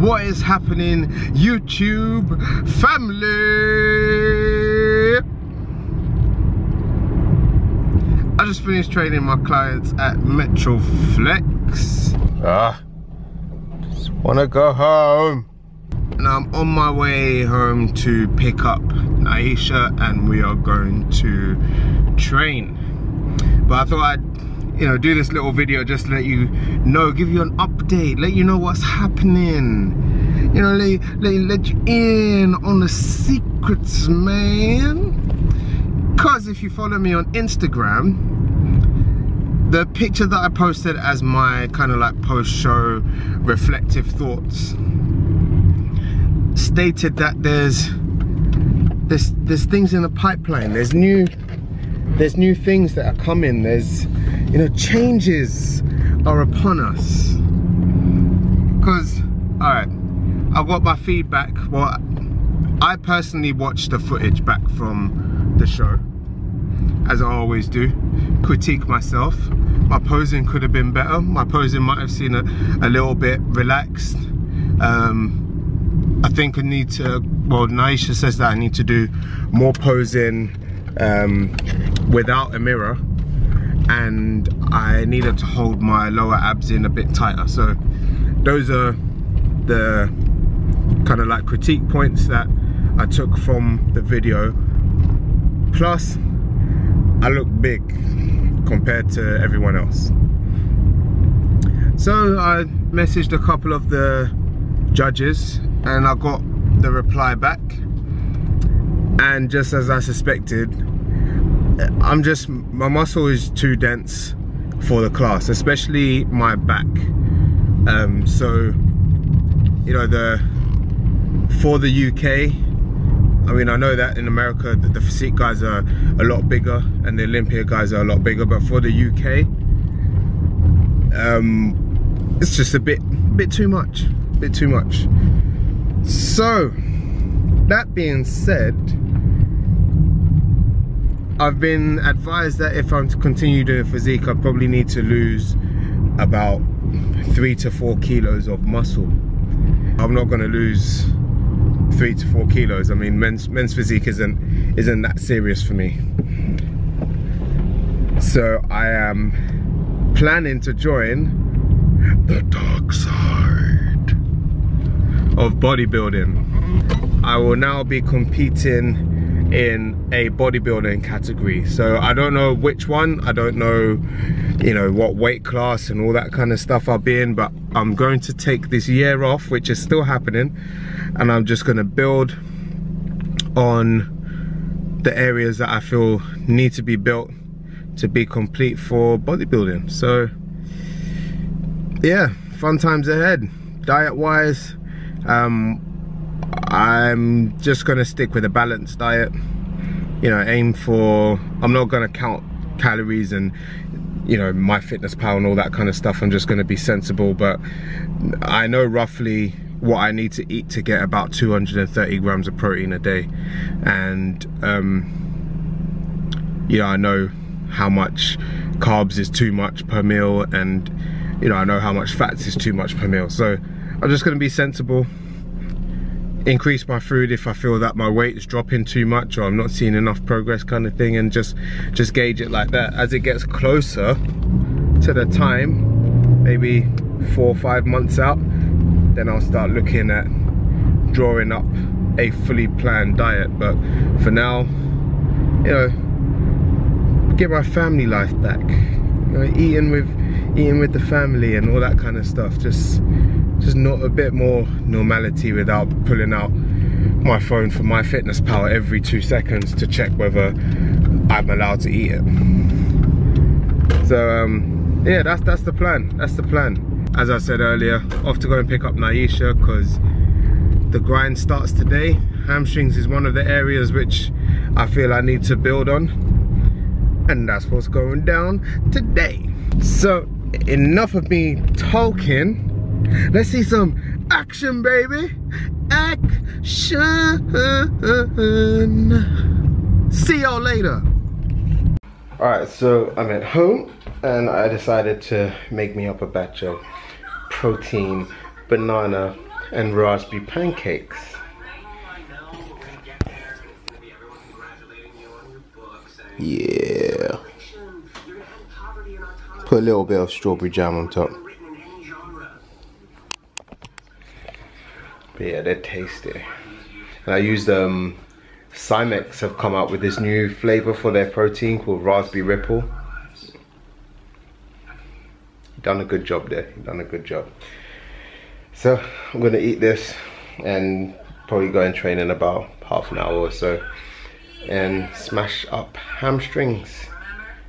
What is happening, YouTube family? I just finished training my clients at Metroflex. Ah, just wanna go home. And I'm on my way home to pick up Nyisha and we are going to train. But I thought I'd, you know, do this little video just to let you know, give you an update, let you know what's happening. You know, let, let, let you in on the secrets, man. Cause if you follow me on Instagram, the picture that I posted as my kind of like post-show reflective thoughts stated that there's there's there's things in the pipeline. There's new there's new things that are coming. There's you know changes are upon us. Cause all right, I've got my feedback. Well, I personally watched the footage back from the show, as I always do. Critique myself. My posing could have been better. My posing might have seemed a, a little bit relaxed. Um, I think I need to, well, Nyisha says that I need to do more posing um, without a mirror and I needed to hold my lower abs in a bit tighter. So those are the kind of like critique points that I took from the video. Plus, I look big compared to everyone else. So I messaged a couple of the judges and I got the reply back and just as I suspected I'm just my muscle is too dense for the class especially my back. Um, so you know the for the UK I mean I know that in America the, the physique guys are a lot bigger and the Olympia guys are a lot bigger but for the UK um, it's just a bit bit too much bit too much. So that being said I've been advised that if I'm to continue doing physique I probably need to lose about three to four kilos of muscle. I'm not going to lose three to four kilos. I mean men's men's physique isn't isn't that serious for me. So I am planning to join the dark side of bodybuilding. I will now be competing in a bodybuilding category. So I don't know which one, I don't know, you know, what weight class and all that kind of stuff I'll be in, but I'm going to take this year off, which is still happening, and I'm just gonna build on the areas that I feel need to be built to be complete for bodybuilding. So yeah, fun times ahead. Diet wise, um, I'm just gonna stick with a balanced diet. You know, aim for, I'm not gonna count calories and you know, MyFitnessPal and all that kind of stuff. I'm just gonna be sensible, but I know roughly what I need to eat to get about 230 grams of protein a day. And, um, you know, I know how much carbs is too much per meal and you know, I know how much fats is too much per meal. So I'm just gonna be sensible, increase my food if I feel that my weight is dropping too much or I'm not seeing enough progress kind of thing and just, just gauge it like that. As it gets closer to the time, maybe four or five months out, then I'll start looking at drawing up a fully planned diet. But for now, you know, get my family life back. You know, eating with eating with the family and all that kind of stuff just just not a bit more normality without pulling out my phone for MyFitnessPal every two seconds to check whether I'm allowed to eat it. So um, yeah that's that's the plan. That's the plan. As I said earlier off to go and pick up Nyisha because the grind starts today. Hamstrings is one of the areas which I feel I need to build on. And that's what's going down today. So enough of me talking let's see some action baby action. See y'all later. Alright, so I'm at home and I decided to make me up a batch of protein, banana, and raspberry pancakes. Yeah. Put a little bit of strawberry jam on top. But yeah, they're tasty. And I used um, Sci-MX have come out with this new flavor for their protein called Raspberry Ripple. Done a good job there. Done a good job. So I'm gonna eat this and probably go and train in about half an hour or so and smash up hamstrings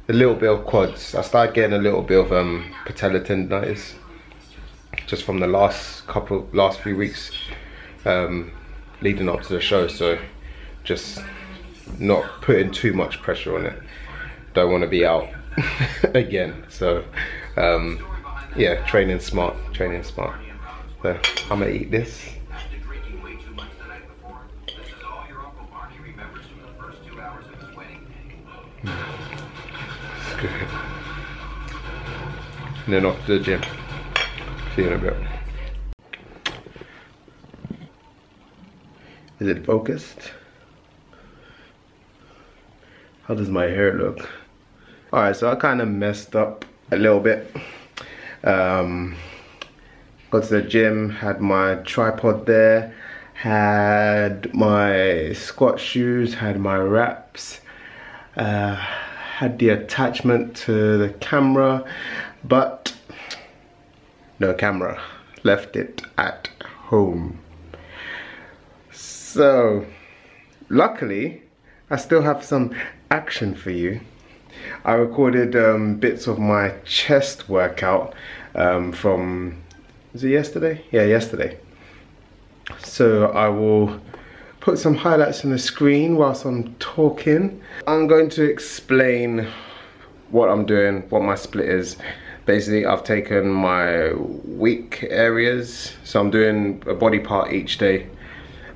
a little bit of quads. I started getting a little bit of um, patella tendonitis just from the last couple last few weeks um, leading up to the show. So just not putting too much pressure on it. Don't want to be out again. So um, yeah training smart training smart. So I'm gonna eat this And then off to the gym. See you in a bit. Is it focused? How does my hair look? Alright, so I kind of messed up a little bit. Um, got to the gym, had my tripod there, had my squat shoes, had my wraps, uh, had the attachment to the camera, but no camera, left it at home. So, luckily, I still have some action for you. I recorded um, bits of my chest workout um, from, was it yesterday? Yeah, yesterday. So I will put some highlights on the screen whilst I'm talking. I'm going to explain what I'm doing, what my split is. Basically, I've taken my weak areas, so I'm doing a body part each day,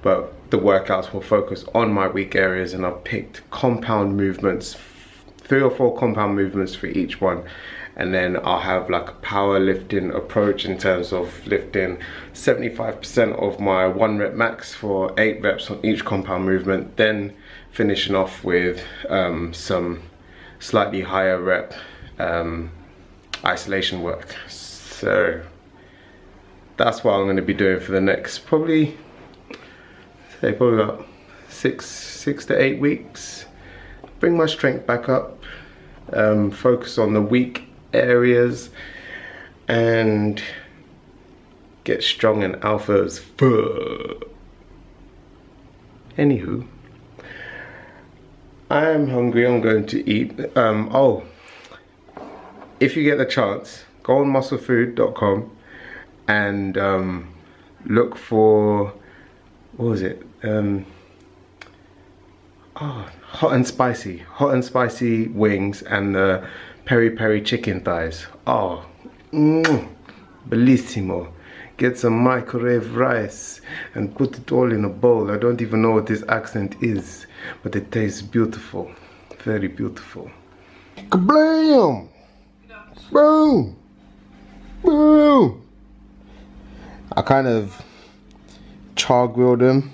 but the workouts will focus on my weak areas and I've picked compound movements, three or four compound movements for each one. And then I'll have like a powerlifting approach in terms of lifting 75% of my one rep max for eight reps on each compound movement then finishing off with um, some slightly higher rep um, isolation work so that's what I'm going to be doing for the next probably say probably about six six to eight weeks bring my strength back up um, focus on the weak areas and get strong and alpha as fuck. Anywho, I am hungry, I'm going to eat. Um, oh, if you get the chance, go on musclefood.com and um, look for, what was it? Um, oh, hot and spicy, hot and spicy wings and the peri peri chicken thighs. Oh, mm, bellissimo. Get some microwave rice and put it all in a bowl. I don't even know what this accent is, but it tastes beautiful. Very beautiful. Kablam! Boom! Boom! I kind of char grilled them.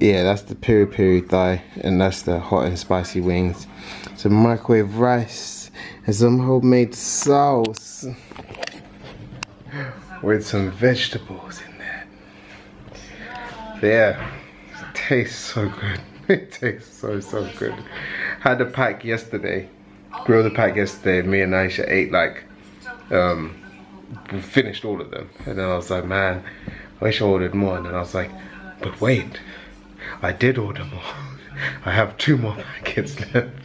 Yeah, that's the peri peri thigh, and that's the hot and spicy wings. Some microwave rice and some homemade sauce with some vegetables in there. Yeah, it tastes so good. It tastes so, so good. Had a pack yesterday, grilled a pack yesterday, me and Aisha ate like, um, finished all of them. And then I was like, man, I wish I ordered more. And then I was like, but wait, I did order more. I have two more packets left.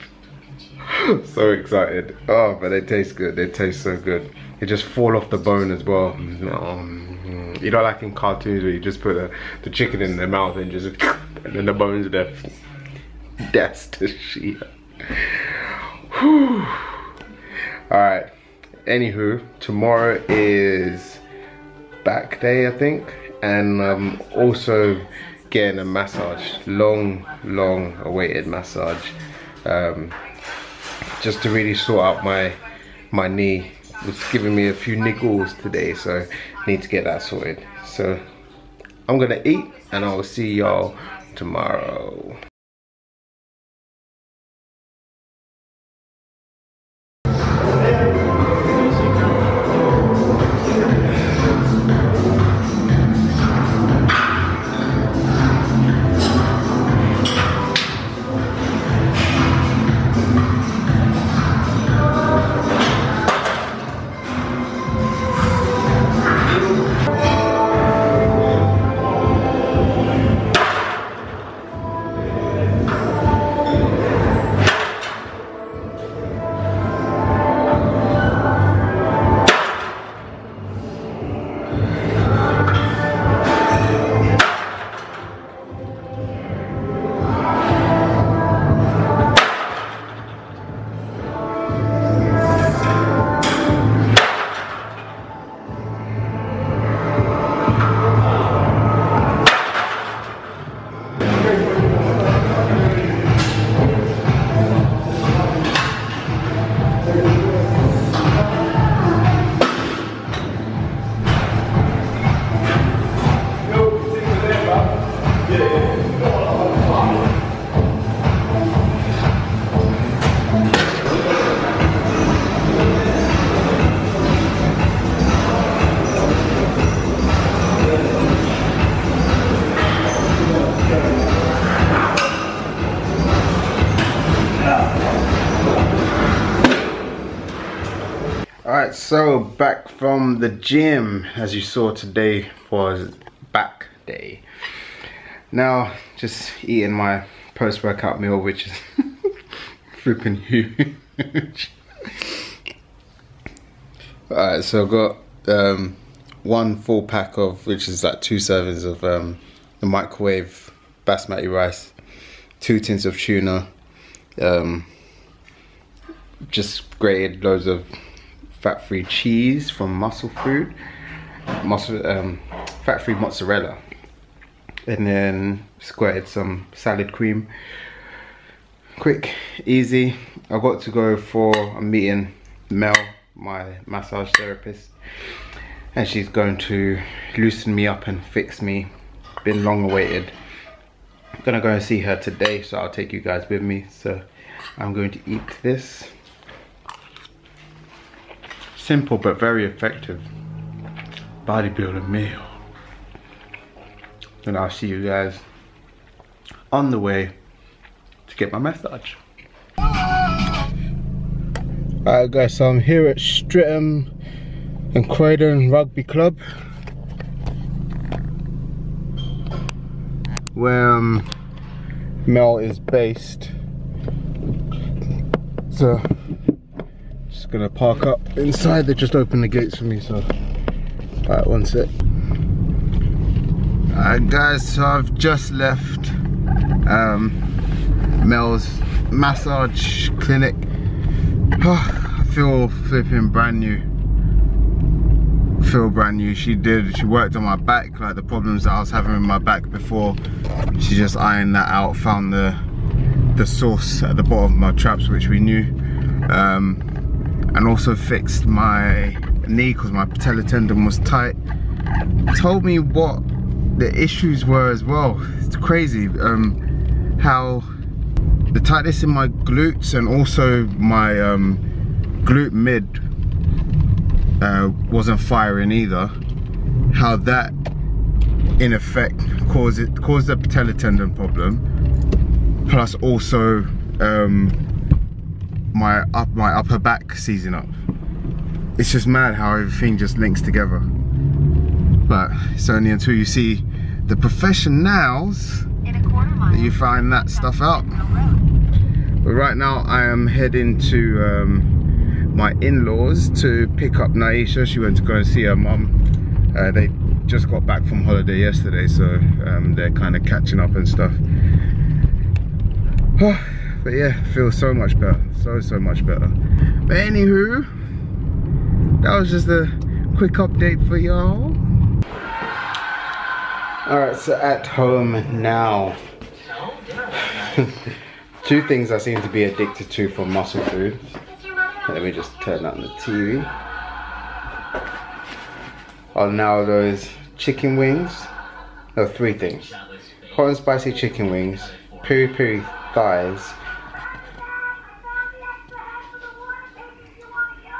so excited. Oh, but they taste good. They taste so good. They just fall off the bone as well. Um, you know, like in cartoons where you just put a, the chicken in their mouth and just, and then the bones are there. That's the shit. Alright. Anywho, tomorrow is back day, I think. and um, also getting a massage, long, long awaited massage, um, just to really sort out my my knee. It's giving me a few niggles today, so need to get that sorted. So I'm gonna eat, and I'll see y'all tomorrow. So back from the gym, as you saw today was back day. Now, just eating my post-workout meal, which is flipping huge. Alright, so I've got um, one full pack of, which is like two servings of um, the microwave basmati rice, two tins of tuna, um, just grated loads of fat-free cheese from Muscle Food, muscle, um, fat-free mozzarella, and then squirted some salad cream. Quick, easy. I got to go for a meeting Mel, my massage therapist, and she's going to loosen me up and fix me. Been long awaited. I'm gonna go and see her today, so I'll take you guys with me. So I'm going to eat this simple but very effective bodybuilding meal. And I'll see you guys on the way to get my massage. Alright guys, so I'm here at Streatham and Croydon Rugby Club. Where um, Mel is based. So gonna park up inside. They just opened the gates for me, so alright, one sec. Alright guys, so I've just left um, Mel's massage clinic. I feel flipping brand new. Feel brand new. She did, she worked on my back, like the problems that I was having with my back before. She just ironed that out, found the the source at the bottom of my traps, which we knew. Um, and also fixed my knee because my patellar tendon was tight. Told me what the issues were as well. It's crazy um, how the tightness in my glutes and also my um, glute mid uh, wasn't firing either. How that in effect caused it caused a patellar tendon problem. Plus also um, my up my upper back seizing up. It's just mad how everything just links together. But it's only until you see the professionals that you find that stuff out. But right now I am heading to um, my in-laws to pick up Naisha. She went to go and see her mum. Uh, they just got back from holiday yesterday, so um, they're kind of catching up and stuff. but yeah, feels so much better. So, so much better. But anywho, that was just a quick update for y'all. Alright, so at home now. Two things I seem to be addicted to for muscle food. Let me just turn on the TV. Are now those chicken wings. No, three things. Hot and spicy chicken wings, peri peri thighs,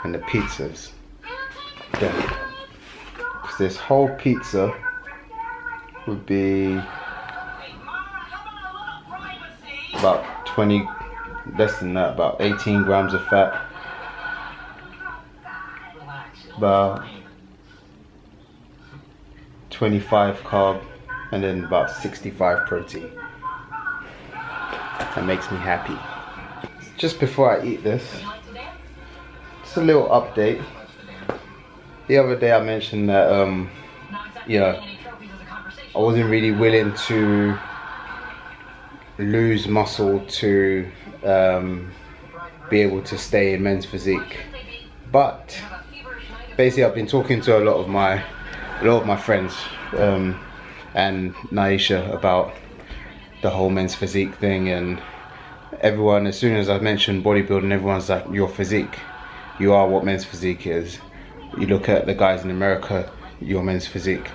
and the pizzas. Then, this whole pizza would be about 20, less than that, about 18 grams of fat, about 25 carb, and then about 65 protein. That makes me happy. Just before I eat this, just a little update. The other day I mentioned that, um, you know, I wasn't really willing to lose muscle to um, be able to stay in men's physique. But basically, I've been talking to a lot of my a lot of my friends um, and Nyisha about the whole men's physique thing, and everyone. As soon as I mentioned bodybuilding, everyone's like, "Your physique, you are what men's physique is." You look at the guys in America, your men's physique,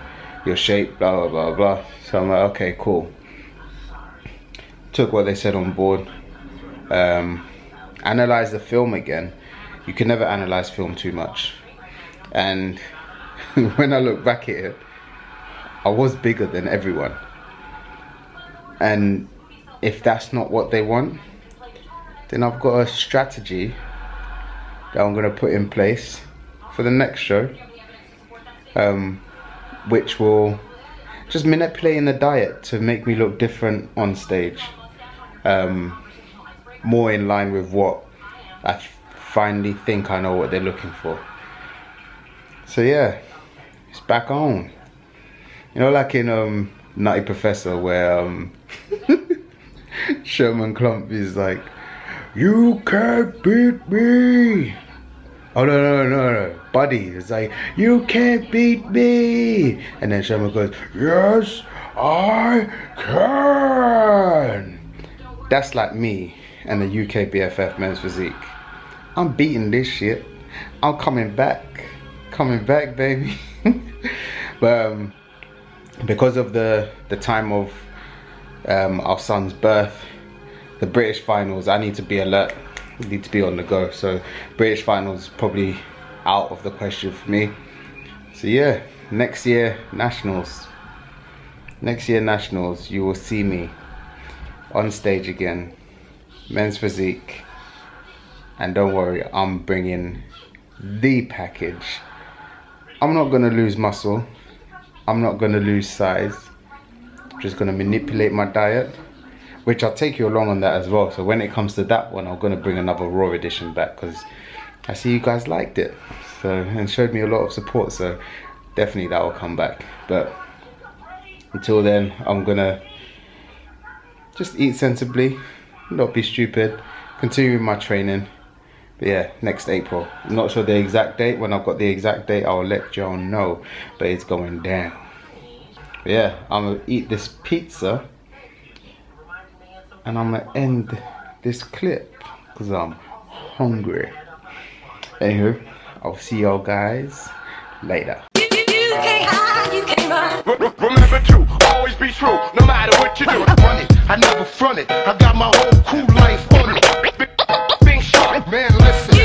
your shape, blah blah blah blah. So I'm like, okay, cool took what they said on board, um, analyzed the film again. You can never analyze film too much. And when I look back at it, I was bigger than everyone. And if that's not what they want, then I've got a strategy that I'm going to put in place for the next show, um, which will just manipulating the diet to make me look different on stage um, more in line with what I finally think I know what they're looking for. So yeah, it's back on. You know, like in um, Nutty Professor, where um, Sherman Klump is like, "You can't beat me." Oh no no no no, buddy! It's like you can't beat me, and then Sherman goes, "Yes, I can." That's like me and the UKBFF men's physique. I'm beating this shit. I'm coming back. Coming back, baby. but um, because of the, the time of um, our son's birth, the British finals, I need to be alert. I need to be on the go. So British finals probably out of the question for me. So yeah, next year nationals. Next year nationals, you will see me on stage again, men's physique, and don't worry, I'm bringing the package. I'm not gonna lose muscle, I'm not gonna lose size, I'm just gonna manipulate my diet, which I'll take you along on that as well. So when it comes to that one, I'm gonna bring another raw edition back because I see you guys liked it. So, and showed me a lot of support, so definitely that will come back. But until then, I'm gonna just eat sensibly, not be stupid, continue my training. But yeah, next April. I'm not sure the exact date. When I've got the exact date, I'll let y'all know. But it's going down. But yeah, I'm gonna eat this pizza and I'm gonna end this clip because I'm hungry. Anywho, I'll see y'all guys later. Remember to always be true, no matter what you do. Run it, I never front it. I got my whole cool life on it. Man. Listen.